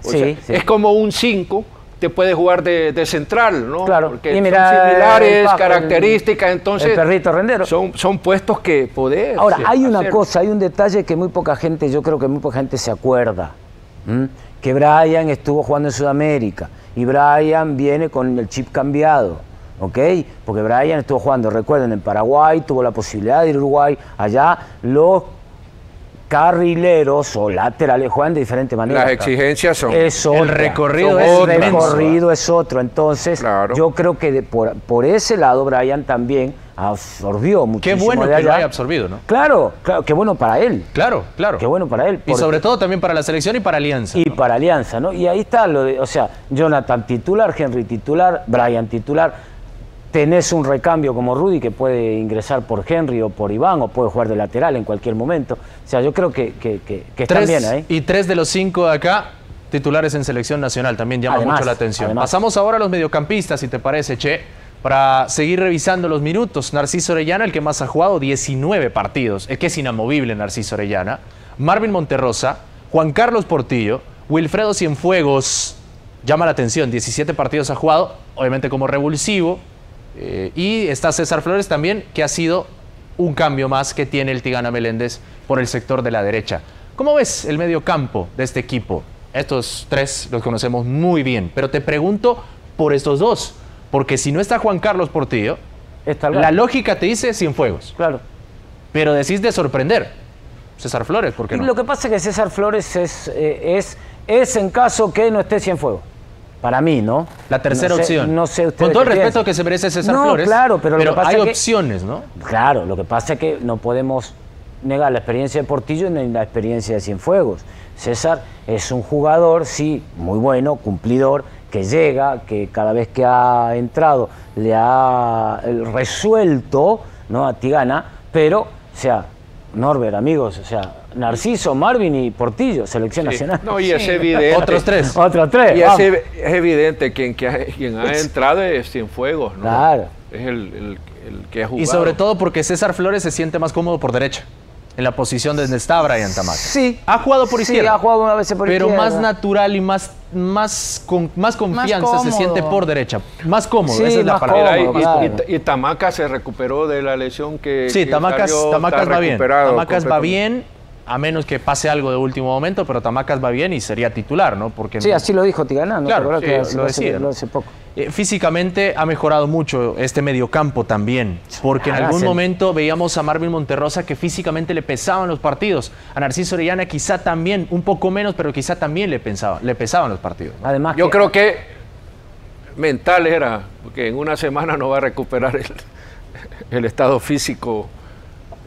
O Sí, sea, sí. Es como un 5, te puede jugar de, de central, ¿no? Claro. Porque Y mira, son similares, Paco, características, entonces... el perrito rendero. Son, son puestos que poder Ahora, hay una cosa, hay un detalle que muy poca gente, yo creo que muy poca gente se acuerda. Que Brian estuvo jugando en Sudamérica y Brian viene con el chip cambiado. ¿Ok? Porque Brian estuvo jugando, recuerden, en Paraguay, tuvo la posibilidad de ir a Uruguay. Allá los carrileros o laterales juegan de diferente manera. Las exigencias son... Es El recorrido Son es El otras. inmenso. recorrido es otro. Entonces, Claro. yo creo que de- por, por ese lado Brian también absorbió Qué muchísimo bueno de que lo haya absorbido, ¿no? Claro, claro, qué bueno para él. Claro, claro. Qué bueno para él. Y sobre todo también para la selección y para Alianza. y ¿no? para Alianza, ¿no? Y ahí está lo de, o sea, Jonathan titular, Henry titular, Brian titular. Tenés un recambio como Rudy que puede ingresar por Henry o por Iván o puede jugar de lateral en cualquier momento. O sea, yo creo que, que, que- que están Tres bien ahí. Y tres de los cinco de acá, titulares en selección nacional, también llama Además, mucho la atención. además. Pasamos ahora a los mediocampistas, si te parece, Che, para seguir revisando los minutos. Narciso Orellana, el que más ha jugado, 19 partidos, es que es inamovible Narciso Orellana. Marvin Monterrosa, Juan Carlos Portillo, Wilfredo Cienfuegos, llama la atención, 17 partidos ha jugado, obviamente como revulsivo. Eh, y está César Flores también, que ha sido un cambio más que tiene el Tigana Meléndez por el sector de la derecha. ¿Cómo ves el medio campo de este equipo? Estos tres los conocemos muy bien, pero te pregunto por estos dos, porque si no está Juan Carlos Portillo, Está la lógica te dice Cienfuegos, Claro. pero decís de sorprender. César Flores, ¿por qué Y no? lo que pasa es que César Flores es, eh, es, es en caso que no esté Cienfuegos. Para mí, ¿no? La tercera No sé- opción. No sé Con todo el respeto piensan. que se merece César No, Flores. claro, pero lo que pasa hay es que- opciones, ¿no? Claro, lo que pasa es que no podemos negar la experiencia de Portillo ni la experiencia de Cienfuegos. César es un jugador, sí, muy bueno, cumplidor, que llega, que cada vez que ha entrado le ha eh, resuelto ¿no? a Tigana, pero, o sea, Norbert, amigos, o sea, Narciso, Marvin y Portillo, selección Sí. nacional. No, y es evidente. Otros tres. Otros tres. Y es, vamos. ev- es evidente que quien, ha, quien ha entrado es Cienfuegos, ¿no? Claro. Es el, el- el que ha jugado. Y sobre todo porque César Flores se siente más cómodo por derecha, en la posición de donde está Brian Tamaca. Sí. Ha jugado por Sí, izquierda. ha jugado una vez por pero izquierda. más natural y más, más, con, más confianza se siente por derecha. Más cómodo, Sí, esa es la más palabra. Cómodo, y- claro. y- y Tamaca se recuperó de la lesión que. Sí, que Tamacas, salió, Tamacas está va bien. Tamacas va bien, a menos que pase algo de último momento, pero Tamacas va bien y sería titular, ¿no? Porque Sí, así lo dijo Tigana, ¿no? Claro, ¿Te acuerdas sí, que lo decía, hace- ¿no? hace poco. Eh, físicamente ha mejorado mucho este mediocampo también, porque en Ahora algún momento veíamos a Marvin Monterrosa que físicamente le pesaban los partidos. A Narciso Orellana quizá también, un poco menos, pero quizá también le, pensaba, le pesaban los partidos. ¿no? Además, Yo que- creo que mental era, porque en una semana no va a recuperar el, el estado físico.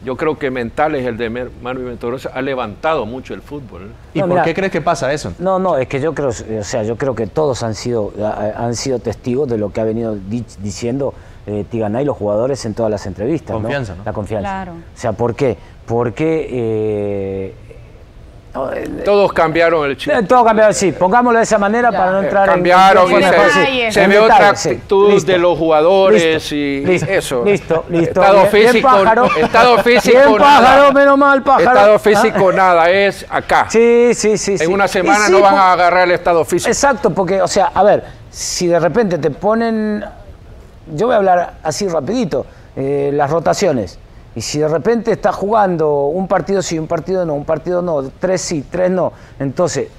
Yo creo que mental es el de Marvin Venturosa. Ha levantado mucho el fútbol. ¿Y No, por mira. qué crees que pasa eso? No, no, es que yo creo, o sea, yo creo que todos han sido, han sido testigos de lo que ha venido di- diciendo eh, Tigana y los jugadores en todas las entrevistas. Confianza, ¿no? La confianza. Claro. O sea, ¿por qué? Porque eh, eh, Todos cambiaron el chip. eh, todo cambiado, sí, pongámoslo de esa manera para no entrar en- cambiaron en... y en se, se En ve otra detalles, actitud Listo. de los jugadores Listo, y listo, eso. Listo, listo. Estado Bien- bien físico, pájaro. estado físico, Bien nada. pájaro, menos mal pájaro. Estado Ah. físico nada, es acá. Sí, sí, sí. en sí. una semana sí, no van a agarrar el estado físico. Exacto, porque, o sea, a ver, si de repente te ponen, yo voy a hablar así rapidito, eh, las rotaciones, y si de repente estás jugando un partido sí, un partido no, un partido no, tres sí, tres no, entonces,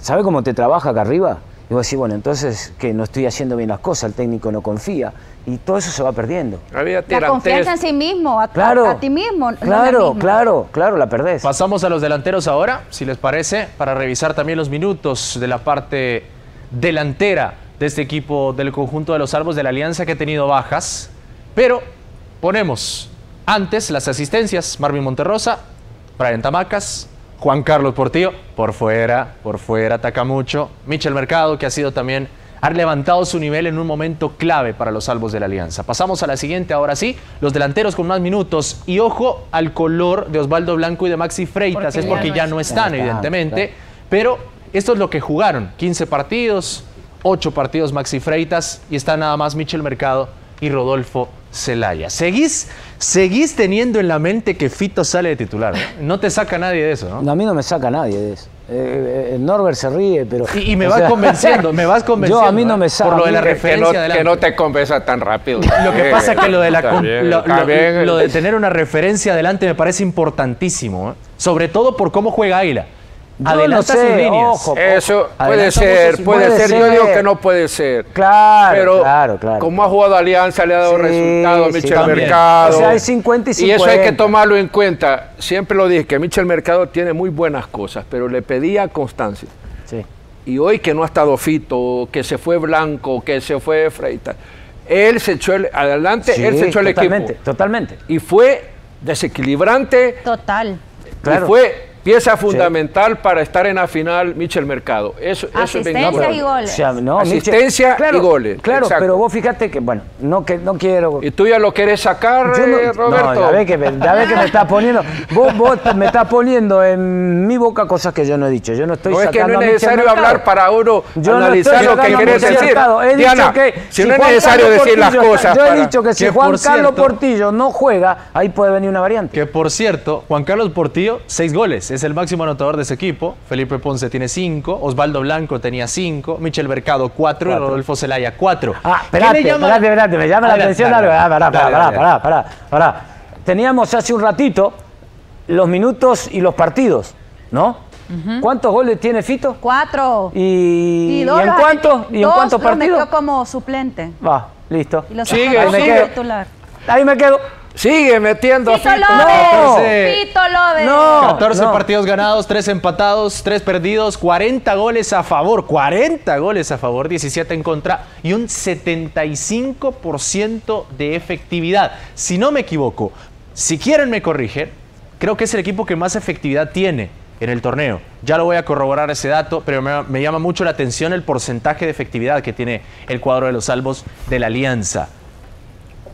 ¿sabe cómo te trabaja acá arriba? Y vos decís, bueno, entonces que no estoy haciendo bien las cosas, el técnico no confía, y todo eso se va perdiendo. La confianza en sí mismo, a, Claro. a ti mismo. Claro, claro, claro, la perdés. Pasamos a los delanteros ahora, si les parece, para revisar también los minutos de la parte delantera de este equipo del conjunto de los salvos de la Alianza que ha tenido bajas. Pero ponemos antes las asistencias, Marvin Monterrosa, Brian Tamacas, Juan Carlos Portillo, por fuera, por fuera, ataca mucho. Michel Mercado, que ha sido también, ha levantado su nivel en un momento clave para los salvos de la Alianza. Pasamos a la siguiente, ahora sí, los delanteros con más minutos. Y ojo al color de Osvaldo Blanco y de Maxi Freitas, Porque es porque ya no están. evidentemente. Pero esto es lo que jugaron, 15 partidos, 8 partidos Maxi Freitas y está nada más Michel Mercado y Rodolfo Celaya. ¿Seguís, seguís teniendo en la mente que Fito sale de titular. ¿no? No te saca nadie de eso, ¿no? No, a mí no me saca nadie de eso. Eh, eh, Norbert se ríe, pero... Y, y me vas sea, convenciendo, me vas convenciendo. Yo a mí no ¿eh? me saca. Por lo de la a mí- Que- no, referencia adelante. que no te convenza tan rápido. Lo que pasa es que lo de, la bien, lo, está lo- bien. lo de tener una referencia adelante me parece importantísimo, ¿eh? sobre todo por cómo juega Águila. Adelanta no sé, sus líneas. ojo. Eso puede ser, puede, puede ser. Yo digo que no puede ser. Claro, Pero claro, claro. como ha jugado Alianza, le ha dado Sí, resultados sí, Michel. Mercado. O sea, hay 50 y Y eso hay que 50. tomarlo en cuenta. Siempre lo dije, que Michel Mercado tiene muy buenas cosas, pero le pedía constancia. Sí. Y hoy que no ha estado Fito, que se fue Blanco, que se fue Freitas, él se echó el, adelante, él se echó el totalmente, equipo. Totalmente. Y fue desequilibrante Total. Claro. y fue pieza fundamental para estar en la final Michel Mercado. Eso, eso es y O goles. sea, no, Asistencia Michel- claro, y goles, Claro, exacto. pero vos fíjate que, bueno, no, que, no quiero... ¿Y tú ya lo querés sacar, no- eh, Roberto? No, ya ves que, me- ya ves que me estás poniendo. Vos, vos me estás poniendo en mi boca cosas que yo no he dicho. Yo no estoy No es que sacando no es necesario hablar para uno Yo no analizar estoy lo que sacando querés decir. Mercado. He Diana, dicho que si no es necesario Carlos decir las Portillo cosas está- Yo he para- dicho que si Que Juan por Carlos cierto- Portillo no juega, ahí puede venir una variante. Que por cierto, Juan Carlos Portillo, seis goles es el máximo anotador de ese equipo. Felipe Ponce tiene 5, Osvaldo Blanco tenía 5, Michel Mercado 4 y Rodolfo Zelaya 4. Ah, espérate, espérate, espérate, me llama la atención algo. Ah, pará, pará, pará, pará, pará. Teníamos hace un ratito los minutos y los partidos, ¿no? ¿Cuántos goles tiene Fito? Cuatro. ¿Y, dos ¿y en cuántos? ¿Y en cuántos partidos? metió como suplente. Va, listo. Y los Sigue, sacó Ahí me quedo. Sigue metiendo a Fito Fito. López. Fito López. No. 14 no. partidos ganados, 3 empatados, 3 perdidos, 40 goles a favor, 40 goles a favor, 17 en contra y un 75% de efectividad. Si no me equivoco, si quieren me corrigen, creo que es el equipo que más efectividad tiene en el torneo. Ya lo voy a corroborar ese dato, pero me, me llama mucho la atención el porcentaje de efectividad que tiene el cuadro de los salvos de la Alianza.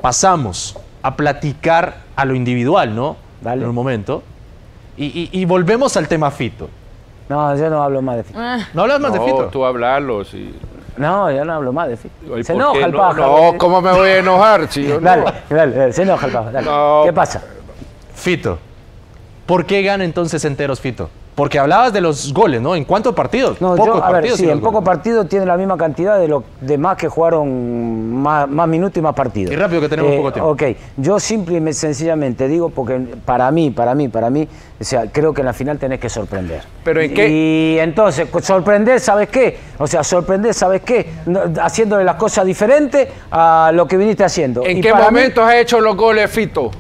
Pasamos a platicar a lo individual, ¿no? Dale. En un momento. Y, y- y volvemos al tema Fito. No, yo no hablo más de Fito. ¿No hablas más de No, Fito? tú hablarlo. Sí. No, yo no hablo más de Fito. ¿Y Se enoja el no? pájaro. No, ¿cómo me voy a enojar? Si yo no- Dale, dale, dale, se enoja el pájaro. dale. No. ¿Qué pasa? Fito. ¿Por qué gana entonces enteros Fito? Porque hablabas de los goles, ¿no? ¿En cuántos partidos? No, Pocos yo, a ver, sí, en pocos partidos tiene la misma cantidad de los demás que jugaron más, más minutos y más partidos. Y rápido que tenemos poco tiempo. Ok, yo simple y sencillamente digo, porque para mí, para mí, para mí, o sea, creo que en la final tenés que sorprender. ¿Pero en qué? Y entonces, sorprender, ¿sabes qué? O sea, sorprender, ¿sabes qué? No, haciéndole las cosas diferentes a lo que viniste haciendo. ¿En Y qué para mí- momento has hecho los goles, Fito?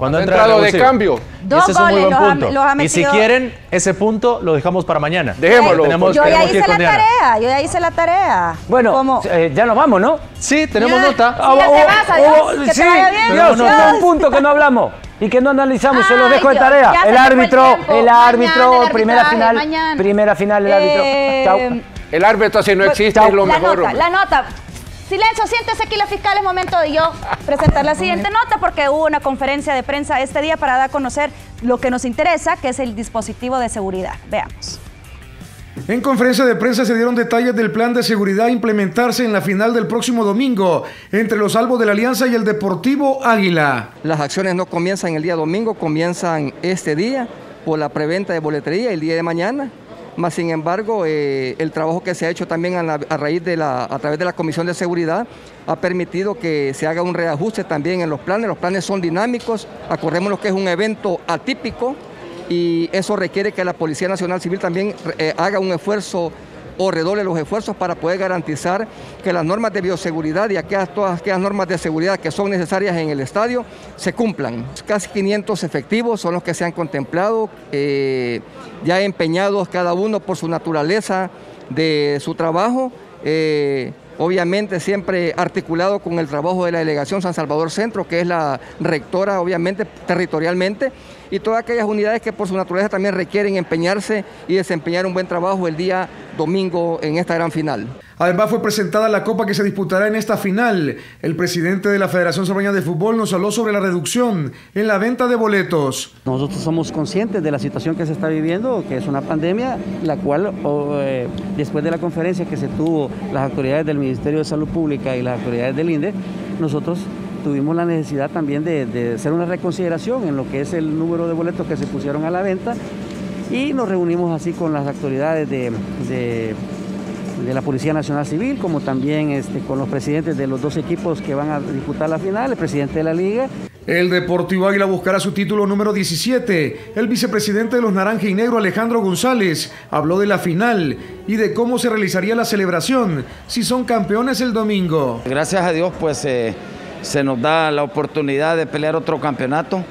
Cuando ¿Ha entra entrado de cambio? Dos Ese es un muy goles buen los ha- punto. los ha y si quieren, ese punto lo dejamos para mañana. Dejémoslo. Tenemos- Yo ya hice la Diana. tarea, yo ya hice la tarea. Bueno, eh, ya nos vamos, ¿no? Sí, tenemos Ya. nota. Sí, ya te vas, adiós, que te sí, vaya bien. Dios, Tenemos hay nota. un punto que no hablamos y que no analizamos, se los dejo de tarea. El árbitro, el Mañana árbitro, el primera final, mañana. primera final el árbitro. Eh, Chao. El árbitro si no existe chao. es lo la mejor. nota, la nota. Silencio, siéntese aquí la fiscal, es momento de yo presentar la siguiente nota porque hubo una conferencia de prensa este día para dar a conocer lo que nos interesa, que es el dispositivo de seguridad. Veamos. En conferencia de prensa se dieron detalles del plan de seguridad a implementarse en la final del próximo domingo entre los salvos de la Alianza y el Deportivo Águila. Las acciones no comienzan el día domingo, comienzan este día por la preventa de boletería el día de mañana. Más sin embargo, eh, el trabajo que se ha hecho también a raíz de la, a través de la Comisión de Seguridad ha permitido que se haga un reajuste también en los planes. Los planes son dinámicos, acordémonos que es un evento atípico y eso requiere que la Policía Nacional Civil también eh, haga un esfuerzo o redoble los esfuerzos para poder garantizar que las normas de bioseguridad y aquellas, todas aquellas normas de seguridad que son necesarias en el estadio se cumplan. Casi 500 efectivos son los que se han contemplado, eh, ya empeñados cada uno por su naturaleza de su trabajo. eh, obviamente siempre articulado con el trabajo de la delegación San Salvador Centro, que es la rectora, obviamente, territorialmente, y todas aquellas unidades que por su naturaleza también requieren empeñarse y desempeñar un buen trabajo el día domingo en esta gran final. Además fue presentada la copa que se disputará en esta final. El presidente de la Federación Salvadoreña de Fútbol nos habló sobre la reducción en la venta de boletos. Nosotros somos conscientes de la situación que se está viviendo, que es una pandemia, la cual eh, después de la conferencia que se tuvo las autoridades del Ministerio de Salud Pública y las autoridades del INDE, nosotros tuvimos la necesidad también de, de hacer una reconsideración en lo que es el número de boletos que se pusieron a la venta y nos reunimos así con las autoridades de, de- de la Policía Nacional Civil, como también este, con los presidentes de los dos equipos que van a disputar la final, el presidente de la liga El Deportivo Águila buscará su título número 17. El vicepresidente de los Naranja y Negro, Alejandro González, habló de la final y de cómo se realizaría la celebración si son campeones el domingo. Gracias a Dios, pues eh, se nos da la oportunidad de pelear otro campeonato.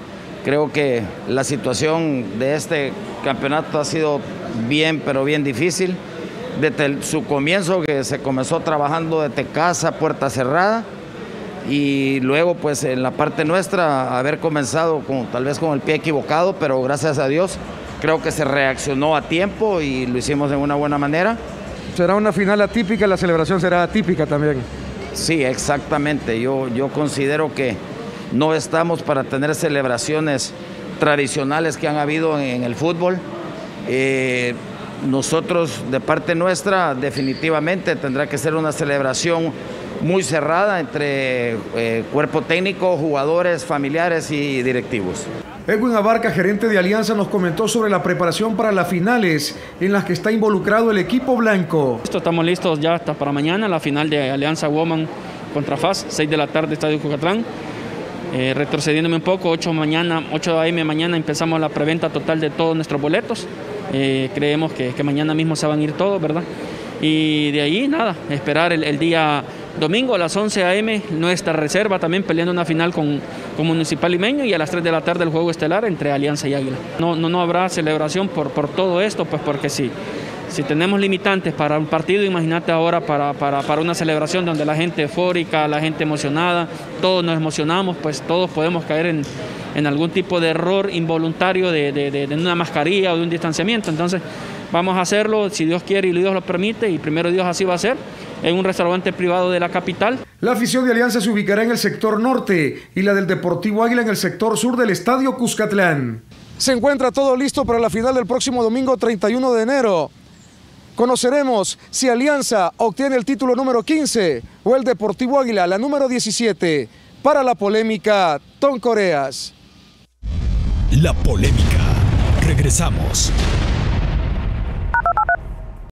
Creo que la situación de este campeonato ha sido bien, pero bien difícil. Desde su comienzo, que se comenzó trabajando desde casa, puerta cerrada, y luego, pues en la parte nuestra, haber comenzado con, tal vez con el pie equivocado, pero gracias a Dios creo que se reaccionó a tiempo y lo hicimos de una buena manera. Será una final atípica, la celebración será atípica también. Sí, exactamente. Yo, yo considero que no estamos para tener celebraciones tradicionales que han habido en el fútbol. Eh, nosotros, de parte nuestra, definitivamente tendrá que ser una celebración muy cerrada entre eh, cuerpo técnico, jugadores, familiares y directivos. Edwin Abarca, gerente de Alianza, nos comentó sobre la preparación para las finales en las que está involucrado el equipo blanco. Estamos listos ya hasta para mañana, la final de Alianza Woman contra FAS, 6 de la tarde, Estadio Cucatlán. Eh, retrocediéndome un poco, 8 mañana, 8 a.m. mañana empezamos la preventa total de todos nuestros boletos. Eh, creemos que, mañana mismo se van a ir todos, ¿verdad? Y de ahí nada, esperar el día domingo a las 11 a.m. nuestra reserva también peleando una final con, con, Municipal Limeño y a las 3 de la tarde el juego estelar entre Alianza y Águila. No, no, no habrá celebración por, por todo esto, pues porque sí. Si tenemos limitantes para un partido, imagínate ahora para, para, para, una celebración donde la gente eufórica, la gente emocionada, todos nos emocionamos, pues todos podemos caer en, en algún tipo de error involuntario de, de, de, de, una mascarilla o de un distanciamiento. Entonces vamos a hacerlo, si Dios quiere y Dios lo permite, y primero Dios así va a ser, en un restaurante privado de la capital. La afición de Alianza se ubicará en el sector norte y la del Deportivo Águila en el sector sur del Estadio Cuscatlán. Se encuentra todo listo para la final del próximo domingo 31 de enero. Conoceremos si Alianza obtiene el título número 15 o el Deportivo Águila la número 17. Para la polémica, Ton Coreas. La polémica. Regresamos.